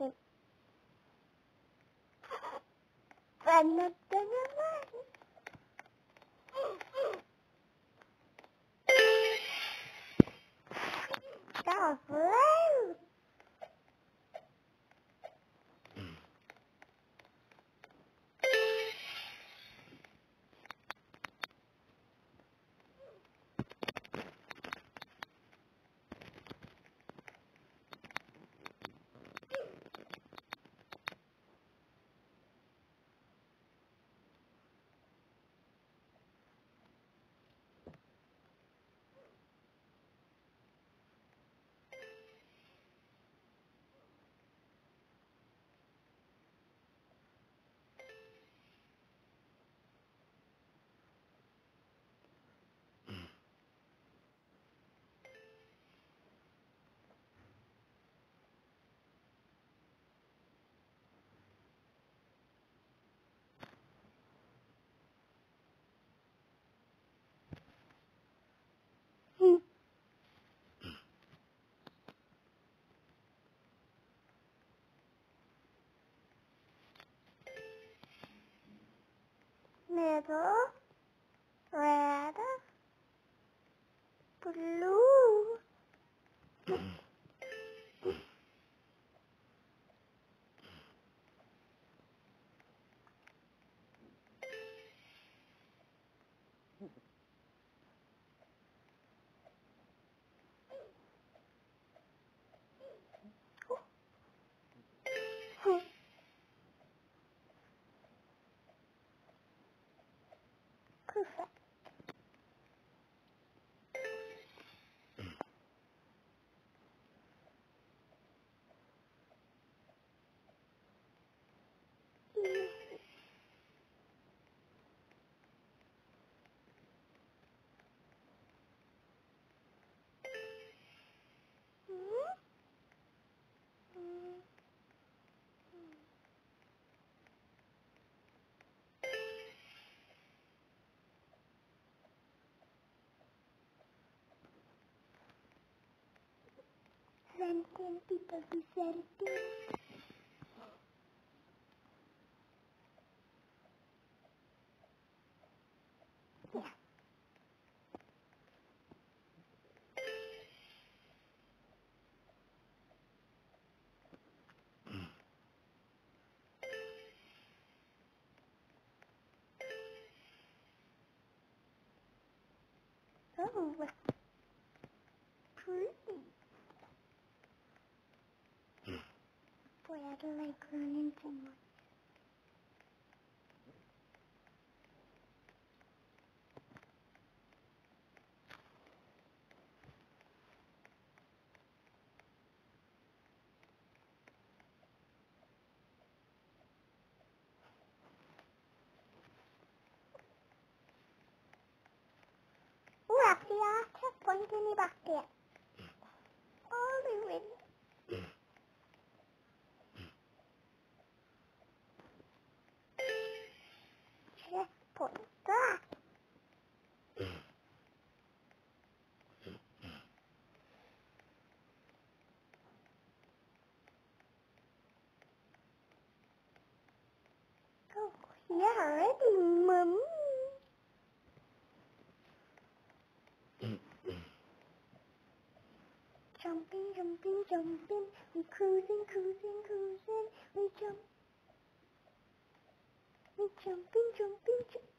I'm not gonna lie. That was Middle, red, blue. Perfect. Senten people. Oh, pretty. satellite grown in Finland. Baktia, checkpoint in Baktia. Oh, yeah, already, Mum. Jumping, jumping, jumping. We cruising, cruising, cruising. We jump. We jumping, jumping, jumping.